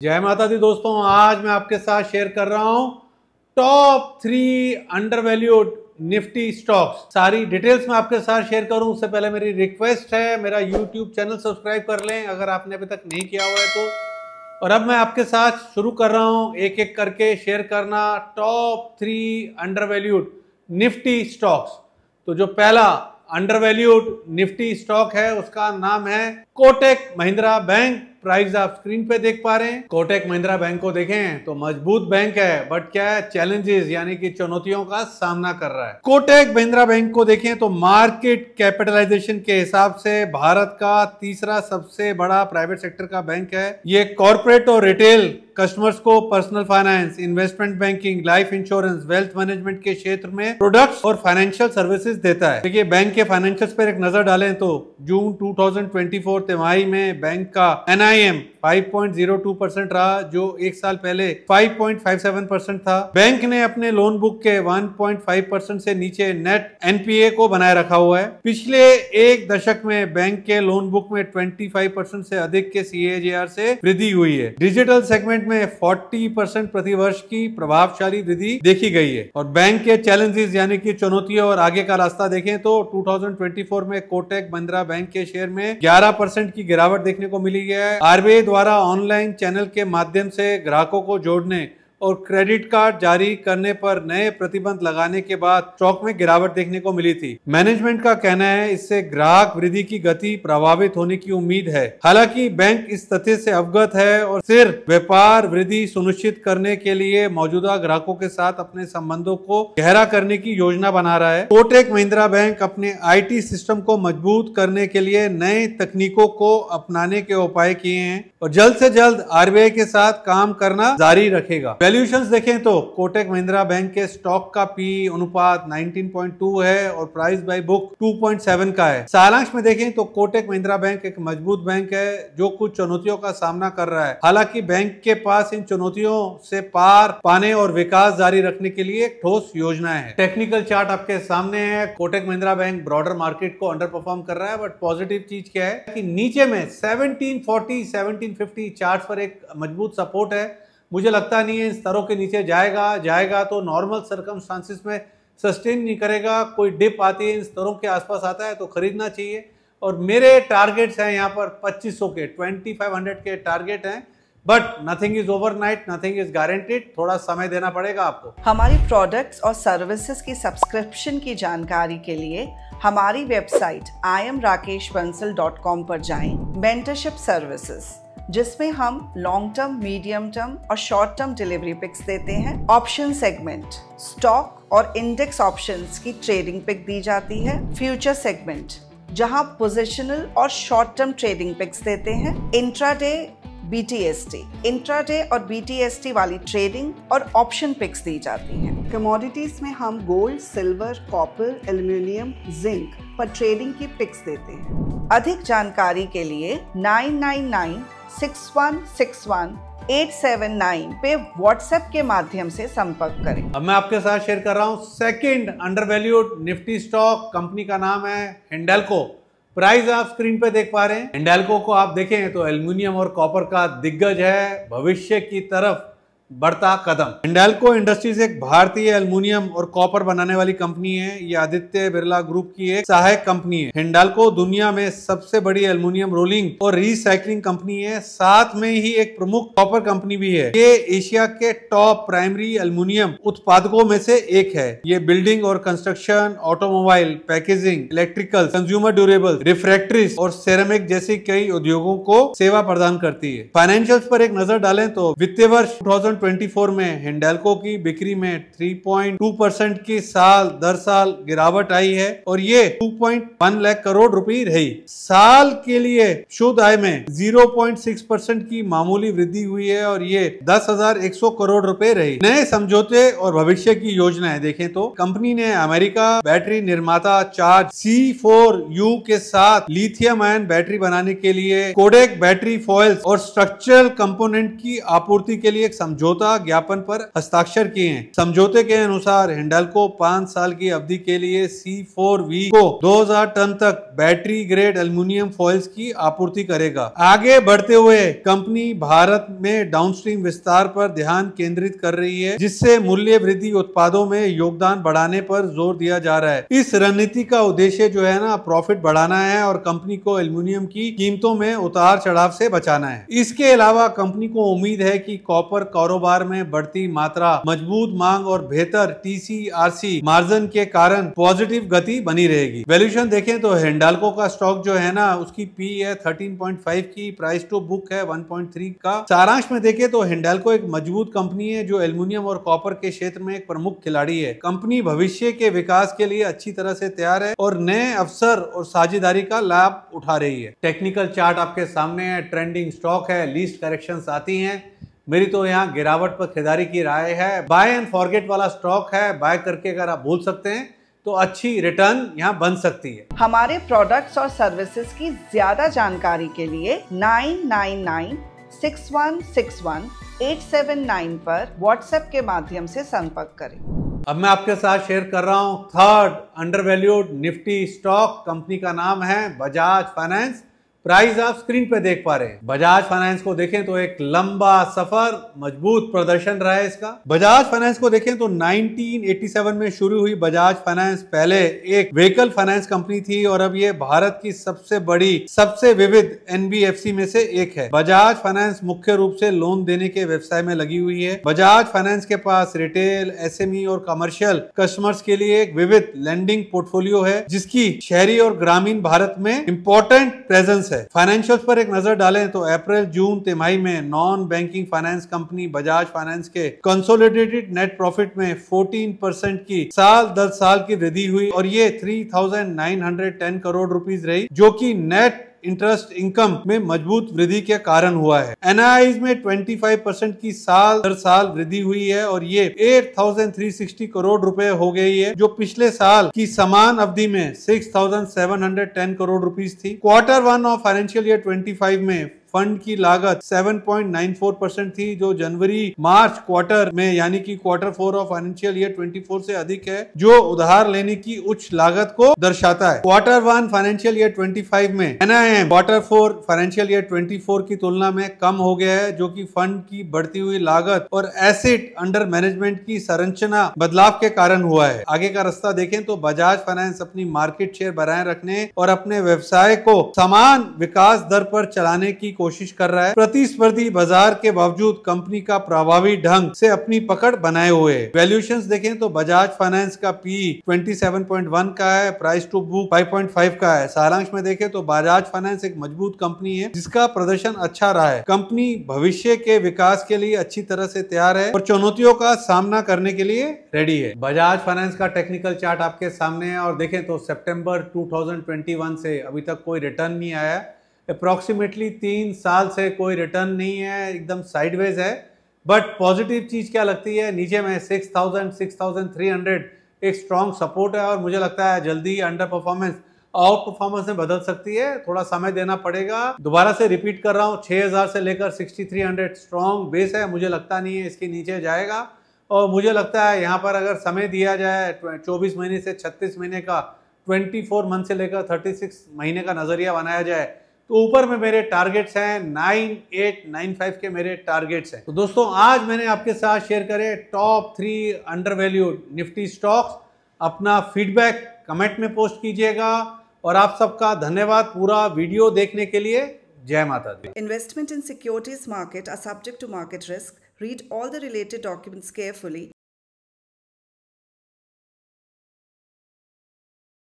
जय माता दी दोस्तों, आज मैं आपके साथ शेयर कर रहा हूँ top three undervalued Nifty stocks सारी डिटेल्स मैं आपके साथ शेयर करूँ, उससे पहले मेरी रिक्वेस्ट है, मेरा यूट्यूब चैनल सब्सक्राइब कर लें, अगर आपने अभी तक नहीं किया हुआ है तो। और अब मैं आपके साथ शुरू कर रहा हूँ एक एक करके शेयर करना top three undervalued Nifty stocks तो जो पहला अंडर वैल्यूड निफ्टी स्टॉक है, उसका नाम है कोटेक महिंद्रा बैंक प्राइस आप स्क्रीन पे देख पा रहे हैं। कोटेक महिंद्रा बैंक को देखें तो मज़बूत बैंक है बट क्या है? चैलेंजेस यानी कि चुनौतियों का सामना कर रहा है। कोटेक महिंद्रा बैंक को देखें तो मार्केट कैपिटलाइजेशन के हिसाब से भारत का तीसरा सबसे बड़ा प्राइवेट सेक्टर का बैंक है। ये कॉर्पोरेट और रिटेल कस्टमर्स को personal finance investment banking life insurance wealth management के क्षेत्र में प्रोडक्ट्स और फाइनेंशियल सर्विसेज़ देता है। देखिए बैंक के फाइनेंशियल पर एक नज़र डालें तो जून 2024 तिमाही में बैंक का एनआईएम 5.02 परसेंट रहा, जो एक साल पहले 5.57 परसेंट था। बैंक ने अपने लोन बुक के 1.5 परसेंट से नीचे नेट एनपीए को बनाए रखा हुआ है। पिछले एक दशक में बैंक के लोन बुक में 25 परसेंट से अधिक के सीएजीआर से वृद्धि हुई है। डिजिटल सेगमेंट में 40 परसेंट प्रतिवर्ष की प्रभावशाली वृद्धि देखी गई है। और बैंक के चैलेंजेस यानी कि चुनौतियों और आगे का रास्ता देखें तो 2024 में कोटेक बंद्रा बैंक के शेयर में 11 परसेंट की गिरावट देखने को मिली है। आरबीआई द्वारा ऑनलाइन चैनल के माध्यम से ग्राहकों को जोड़ने और क्रेडिट कार्ड जारी करने पर नए प्रतिबंध लगाने के बाद स्टॉक में गिरावट देखने को मिली थी। मैनेजमेंट का कहना है, इससे ग्राहक वृद्धि की गति प्रभावित होने की उम्मीद है। हालाँकि बैंक इस तथ्य से अवगत है और सिर्फ़ व्यापार वृद्धि सुनिश्चित करने के लिए मौजूदा ग्राहकों के साथ अपने संबंधों को गहरा करने की योजना बना रहा है। कोटेक महिंद्रा बैंक अपने आईटी सिस्टम को मज़बूत करने के लिए नए तकनीकों को अपनाने के उपाय किए हैं और जल्द से जल्द आरबीआई के साथ काम करना जारी रखेगा। वैल्यूशन देखें तो कोटेक महिंद्रा बैंक के स्टॉक का पी अनुपात 19.2 है और प्राइस बाय बुक 2.7 का है। सारांश में देखें तो कोटेक महिंद्रा बैंक एक मज़बूत बैंक है जो कुछ चुनौतियों का सामना कर रहा है। हालाँकि बैंक के पास इन चुनौतियों से पार पाने और विकास जारी रखने के लिए एक ठोस योजना है। टेक्निकल चार्ट आपके सामने है। Kotak Mahindra bank broader market को अंडर परफॉर्म कर रहा है बट पॉजिटिव चीज़ क्या है कि नीचे में seventeen forty seventeen fifty chart पर एक मज़बूत सपोर्ट है। मुझे लगता नहीं है इन स्तरों के नीचे जाएगा जाएगा तो नॉर्मल सरकमस्टांसिस में सस्टेन नहीं करेगा, कोई डिप आती है इन स्तरों के आसपास आता है तो खरीदना चाहिए। और मेरे टारगेट्स हैं यहाँ पर 2500 के 2500 के टारगेट हैं but nothing is overnight nothing is guaranteed थोड़ा समय देना पड़ेगा आपको। हमारी प्रोडक्ट्स और सर्विसेज़ की सब्सक्रिप्शन की जानकारी के लिए हमारी website I am Rakesh Bansal dot com पर जाएँ। मेंटरशिप सर्विसेज़ जिसमें हम लॉन्ग टर्म मीडियम टर्म और शॉर्ट टर्म डिलीवरी पिक्स देते हैं। ऑप्शन सेगमेंट स्टॉक और इंडेक्स ऑप्शंस की ट्रेडिंग पिक दी जाती है। फ्यूचर सेगमेंट जहाँ पोजिशनल और शॉर्ट टर्म ट्रेडिंग पिक्स देते हैं। इंट्राडे बीटीएसटी इंट्राडे और बीटीएसटी वाली ट्रेडिंग और ऑप्शन पिक्स दी जाती हैं। कमोडिटीज में हम gold silver copper aluminium zinc पर ट्रेडिंग की पिक्स देते हैं। अधिक जानकारी के लिए nine nine nine six one six one eight seven nine पे व्हाट्सएप के माध्यम से संपर्क करें। अब मैं आपके साथ शेयर कर रहा हूँ second under valued Nifty stock company का नाम है हिंडेल्को प्राइस आप स्क्रीन पे देख पा रहे हैं। हिंडेल्को को आप देखें तो एल्यूमिनियम और कॉपर का दिग्गज है। भविष्य की तरफ़ बढ़ता कदम। हिंडाल्को इंडस्ट्रीज़ एक भारतीय एल्यूमिनियम और कॉपर बनाने वाली कंपनी है। ये आदित्य बिरला ग्रुप की एक सहायक कंपनी है। हिंडाल्को दुनिया में सबसे बड़ी एल्यूमिनियम रोलिंग और रिसाइकलिंग कंपनी है। साथ में ही एक प्रमुख कॉपर कंपनी भी है। ये एशिया के टॉप प्राइमरी एल्यूमिनियम उत्पादकों में से एक है। ये बिल्डिंग और construction automobile packaging electrical consumer durable refractories और सेरेमिक जैसी कई उद्योगों को सेवा प्रदान करती है। फाइनेंशियल पर एक नज़र डालें तो वित्तीय वर्ष टू 2024 में हिंडेल्को की बिक्री में 3.2 परसेंट की साल दर साल गिरावट आई है और ये 2.1 लाख करोड़ रुपए रही। साल के लिए शुद्ध आय में 0.6 परसेंट की मामूली वृद्धि हुई है और ये 10,100 करोड़ रुपए रही। नए समझौते और भविष्य की योजनाएँ देखें तो कंपनी ने अमेरिका बैटरी निर्माता चार्ज सी फोर यू के साथ लिथियम आयन बैटरी बनाने के लिए कोडेक बैटरी फॉइल्स और स्ट्रक्चरल कंपोनेंट की आपूर्ति के लिए एक समझौता समझौता ज्ञापन पर हस्ताक्षर किए हैं। समझौते के अनुसार हिंडालको पाँच साल की अवधि के लिए सी फोर वी को 2000 टन तक बैटरी ग्रेड एल्यूमिनियम फॉइल्स की आपूर्ति करेगा। आगे बढ़ते हुए कंपनी भारत में डाउनस्ट्रीम विस्तार पर ध्यान केंद्रित कर रही है, जिससे मूल्य वृद्धि उत्पादों में योगदान बढ़ाने पर ज़ोर दिया जा रहा है। इस रणनीति का उद्देश्य जो है ना प्रॉफिट बढ़ाना है और कंपनी को एल्यूमिनियम की कीमतों में उतार चढ़ाव से बचाना है। इसके अलावा कंपनी को उम्मीद है कि कॉपर कारोबार में बढ़ती मात्रा, मज़बूत मांग और बेहतर टीसीआरसी मार्जिन के कारण पॉजिटिव गति बनी रहेगी। वैल्यूशन देखें तो हिंडालको का स्टॉक जो है ना, उसकी पी है 13.5 की प्राइस टू बुक है 1.3 का। सारांश में देखें तो हिंडालको एक मज़बूत कंपनी है, जो एल्यूमिनियम और कॉपर के क्षेत्र में एक प्रमुख खिलाड़ी है। कंपनी भविष्य के विकास के लिए अच्छी तरह से तैयार है और नए अवसर और साझेदारी का लाभ उठा रही है। टेक्निकल चार्ट आपके सामने है ट्रेंडिंग स्टॉक है लीस्ट करेक्शन आती है। मेरी तो यहाँ गिरावट पर खरीदारी की राय है। बाय एंड फॉरगेट वाला स्टॉक है। बाय करके अगर आप बोल सकते हैं तो अच्छी रिटर्न यहाँ बन सकती है। हमारे प्रोडक्ट्स और सर्विसेज़ की ज़्यादा जानकारी के लिए nine nine nine six one six one eight seven nine पर व्हाट्सएप के माध्यम से संपर्क करें। अब मैं आपके साथ शेयर कर रहा हूँ। Third under Nifty stock company का नाम है बजाज फाइनेंस प्राइस आप स्क्रीन पे देख पा रहे हैं। बजाज फाइनेंस को देखें तो एक लंबा सफ़र, मज़बूत प्रदर्शन रहा है इसका। बजाज फाइनेंस को देखें तो 1987 में शुरू हुई बजाज फाइनेंस। पहले एक व्हीकल फाइनेंस कंपनी थी और अब ये भारत की सबसे बड़ी, सबसे विविध एनबीएफसी में से एक है। बजाज फाइनेंस मुख्य रूप से लोन देने के व्यवसाय में लगी हुई है। बजाज फाइनेंस के पास रिटेल एसएमई और कमर्शियल कस्टमर्स के लिए एक विविध लैंडिंग पोर्टफोलियो है, जिसकी शहरी और ग्रामीण भारत में इंपॉर्टेंट प्रेजेंस है। है। फाइनेंशियल पर एक नज़र डालें तो अप्रैल जून तिमाही में non banking finance company Bajaj finance के कंसोलिडेटेड नेट प्रॉफिट में 14 परसेंट की साल दर साल की वृद्धि हुई और ये 3,910 करोड़ रुपीस रही जो कि नेट इंटरेस्ट इनकम में मज़बूत वृद्धि के कारण हुआ है। एनआईज में 25 परसेंट की साल दर साल वृद्धि हुई है और ये 8,360 करोड़ रुपए हो गई है जो पिछले साल की समान अवधि में 6,710 करोड़ रुपीस थी। Quarter one of financial year 25 में फंड की लागत 7.94 परसेंट थी, जो जनवरी, मार्च क्वार्टर में, यानी कि quarter four of financial year 24 से अधिक है, जो उधार लेने की उच्च लागत को दर्शाता है। क्वार्टर वन फाइनेंशियल ईयर 25 में NIM quarter four financial year 24 की तुलना में कम हो गया है, जो कि फंड की बढ़ती हुई लागत और एसेट अंडर मैनेजमेंट की संरचना बदलाव के कारण हुआ है। आगे का रास्ता देखें तो बजाज फाइनेंस अपनी मार्केट शेयर बनाए रखने और अपने व्यवसाय को समान विकास दर पर चलाने की कोशिश कर रहा है। प्रतिस्पर्धी बाज़ार के बावजूद कंपनी का प्रभावी ढंग से अपनी पकड़ बनाए हुए वैल्यूशन देखें तो बजाज फाइनेंस का पी 27.1 का है प्राइस टू बुक 5.5 का है। सारांश में देखें तो बजाज फाइनेंस एक मज़बूत कंपनी है, जिसका प्रदर्शन अच्छा रहा है। कंपनी भविष्य के विकास के लिए अच्छी तरह से तैयार है और चुनौतियों का सामना करने के लिए रेडी है। बजाज फाइनेंस का टेक्निकल चार्ट आपके सामने है और देखें तो सितंबर 2021 से अभी तक कोई रिटर्न नहीं आया। अप्रॉक्सीमेटली तीन साल से कोई रिटर्न नहीं है, एकदम साइडवेज है। बट पॉजिटिव चीज़ क्या लगती है? नीचे में six thousand six thousand three hundred एक स्ट्रॉन्ग सपोर्ट है और मुझे लगता है जल्दी अंडर परफॉर्मेंस आउट परफॉर्मेंस में बदल सकती है। थोड़ा समय देना पड़ेगा। दोबारा से रिपीट कर रहा हूँ 6000 से लेकर 6300 स्ट्रॉन्ग बेस है। मुझे लगता नहीं है इसके नीचे जाएगा। और मुझे लगता है यहाँ पर अगर समय दिया जाए 24 महीने से 36 महीने का 24 मंथ से लेकर 36 महीने का नज़रिया बनाया जाए तो ऊपर में मेरे टारगेट्स हैं नाइन एट नाइन फाइव के मेरे टारगेट्स हैं। तो दोस्तों, आज मैंने आपके साथ शेयर करे top three under valued Nifty stocks अपना फीडबैक कमेंट में पोस्ट कीजिएगा और आप सबका धन्यवाद पूरा वीडियो देखने के लिए। जय माता दी। Investment in securities market are subject to market risk read all the related documents carefully